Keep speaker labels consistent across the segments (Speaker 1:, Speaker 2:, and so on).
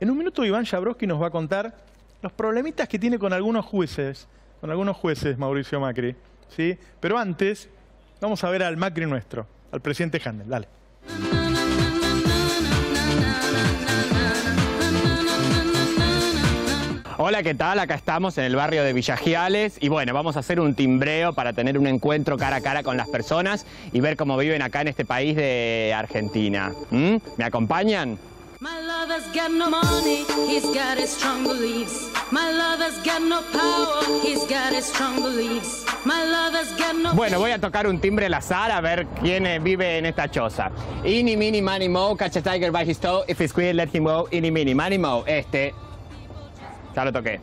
Speaker 1: En un minuto Iván Jabrowski nos va a contar los problemitas que tiene con algunos jueces, con algunos jueces Mauricio Macri, ¿sí? Pero antes vamos a ver al Macri nuestro, al presidente Handel, dale.
Speaker 2: Hola, ¿qué tal? Acá estamos en el barrio de Villagiales y bueno, vamos a hacer un timbreo para tener un encuentro cara a cara con las personas y ver cómo viven acá en este país de Argentina. ¿Mm? ¿Me acompañan?
Speaker 3: My lover's got no money, he's got his strong beliefs. My lover's got no power, he's got his strong beliefs. My lover's got no
Speaker 2: Bueno, voy a tocar un timbre al azar a ver quién eh, vive en esta choza. Ini, mini, mani, mo, catch a tiger by his toe. If it's queer, let him go. Ini, mini, mani, mo. Este. Ya lo toqué.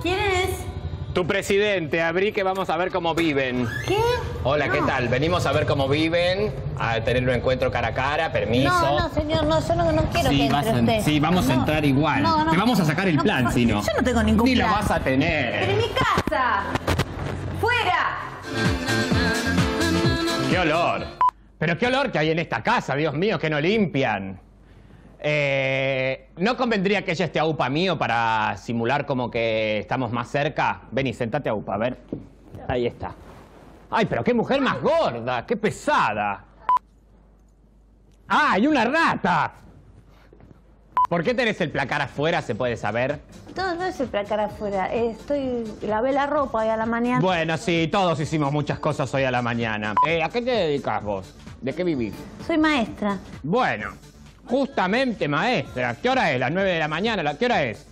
Speaker 4: ¿Quién es?
Speaker 2: Tu presidente, abrí que vamos a ver cómo viven.
Speaker 4: ¿Qué?
Speaker 2: Hola, ¿qué
Speaker 4: No.
Speaker 2: tal? Venimos a ver cómo viven, a tener un encuentro cara a cara, permiso.
Speaker 4: No, no, señor, no, yo no, no quiero
Speaker 2: Sí,
Speaker 4: que
Speaker 2: vas
Speaker 4: entre
Speaker 2: a-
Speaker 4: usted.
Speaker 2: sí, vamos a entrar igual.
Speaker 4: No, no.
Speaker 2: Te vamos a sacar el
Speaker 4: No,
Speaker 2: plan, si no.
Speaker 4: Yo no tengo ningún
Speaker 2: Ni
Speaker 4: plan.
Speaker 2: lo vas a
Speaker 4: ¡Pero en
Speaker 2: tener.
Speaker 4: mi casa! ¡Fuera!
Speaker 2: ¡Qué olor! Pero qué olor que hay en esta casa, Dios mío, que no limpian. Eh, ¿No convendría que ella esté a UPA mío para simular como que estamos más cerca? Vení, sentate a UPA, a ver. Ahí está. Ay, pero qué mujer más gorda, qué pesada. ¡Ah, hay una rata! ¿Por qué tenés el placar afuera, se puede saber?
Speaker 4: No, no es el placar afuera. eh, Estoy... Lavé la ropa hoy a la mañana.
Speaker 2: Bueno, sí, todos hicimos muchas cosas hoy a la mañana. Eh, ¿A qué te dedicas vos? ¿De qué vivís?
Speaker 4: Soy maestra.
Speaker 2: Bueno, justamente, maestra. ¿Qué hora es? ¿Las 9 de la mañana? ¿La- ¿Qué hora es?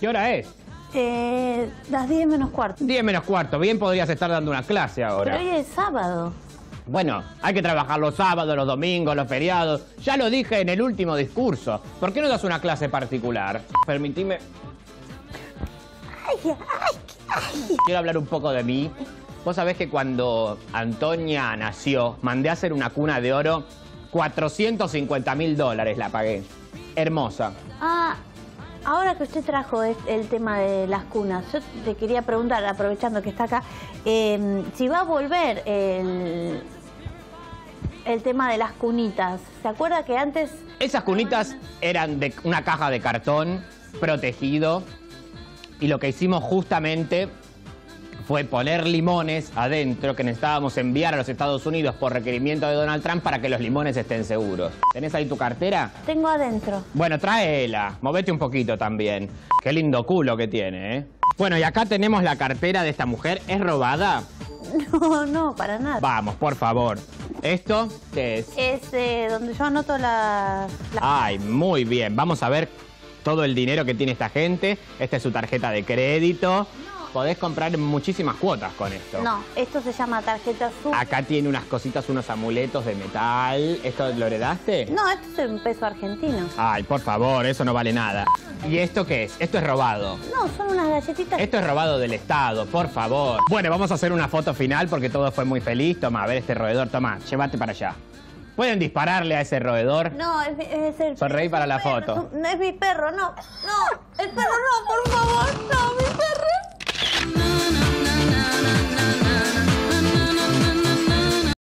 Speaker 2: ¿Qué hora es?
Speaker 4: Eh, las 10 menos cuarto.
Speaker 2: 10 menos cuarto. Bien podrías estar dando una clase
Speaker 4: Pero
Speaker 2: ahora.
Speaker 4: hoy es sábado.
Speaker 2: Bueno, hay que trabajar los sábados, los domingos, los feriados. Ya lo dije en el último discurso. ¿Por qué no das una clase particular? Permitime... Quiero hablar un poco de mí. Vos sabés que cuando Antonia nació, mandé a hacer una cuna de oro. 450 mil dólares la pagué. Hermosa.
Speaker 4: Ah, ahora que usted trajo el tema de las cunas, yo te quería preguntar, aprovechando que está acá, eh, si va a volver el, el tema de las cunitas. ¿Se acuerda que antes...
Speaker 2: Esas cunitas eran de una caja de cartón protegido y lo que hicimos justamente fue poner limones adentro que necesitábamos enviar a los Estados Unidos por requerimiento de Donald Trump para que los limones estén seguros. ¿Tenés ahí tu cartera?
Speaker 4: Tengo adentro.
Speaker 2: Bueno, tráela, movete un poquito también. Qué lindo culo que tiene, ¿eh? Bueno, y acá tenemos la cartera de esta mujer. ¿Es robada?
Speaker 4: No, no, para nada.
Speaker 2: Vamos, por favor. ¿Esto qué es?
Speaker 4: Es eh, donde yo anoto las-
Speaker 2: Ay, muy bien. Vamos a ver todo el dinero que tiene esta gente. Esta es su tarjeta de crédito. Podés comprar muchísimas cuotas con esto.
Speaker 4: No, esto se llama tarjeta azul.
Speaker 2: Acá tiene unas cositas, unos amuletos de metal. ¿Esto lo heredaste?
Speaker 4: No, esto es un peso argentino.
Speaker 2: Ay, por favor, eso no vale nada. ¿Y esto qué es? Esto es robado.
Speaker 4: No, son unas galletitas.
Speaker 2: Esto es robado del Estado, por favor. Bueno, vamos a hacer una foto final porque todo fue muy feliz. Toma, a ver este roedor. Toma, llévate para allá. ¿Pueden dispararle a ese roedor?
Speaker 4: No, es, es el...
Speaker 2: Sonreí para la
Speaker 4: perro,
Speaker 2: foto.
Speaker 4: No es mi perro, no. No, el perro no, por favor.